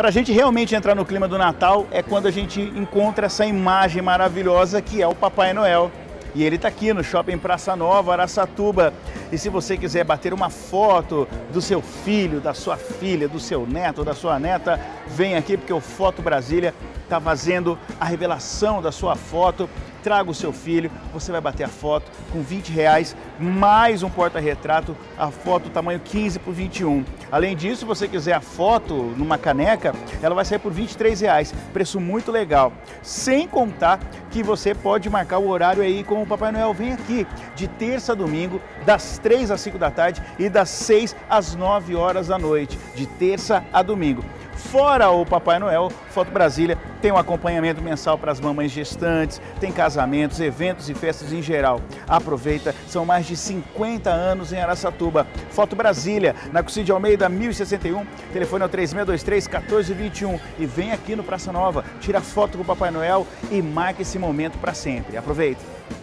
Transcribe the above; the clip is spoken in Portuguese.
Para a gente realmente entrar no clima do Natal é quando a gente encontra essa imagem maravilhosa que é o Papai Noel. E ele está aqui no Shopping Praça Nova, Araçatuba. E se você quiser bater uma foto do seu filho, da sua filha, do seu neto, da sua neta, vem aqui porque o Foto Brasília está fazendo a revelação da sua foto traga o seu filho, você vai bater a foto com 20 reais, mais um porta-retrato, a foto tamanho 15 por 21. Além disso, se você quiser a foto numa caneca, ela vai sair por 23 reais, preço muito legal. Sem contar que você pode marcar o horário aí com o Papai Noel. Vem aqui de terça a domingo, das 3 às 5 da tarde e das 6 às 9 horas da noite, de terça a domingo. Fora o Papai Noel, Foto Brasília tem um acompanhamento mensal para as mamães gestantes, tem casamentos, eventos e festas em geral. Aproveita, são mais de 50 anos em Araçatuba. Foto Brasília, na Cusídio Almeida, 1061, telefone é o 3623 1421 e vem aqui no Praça Nova, tira foto com o Papai Noel e marque esse momento para sempre. Aproveita!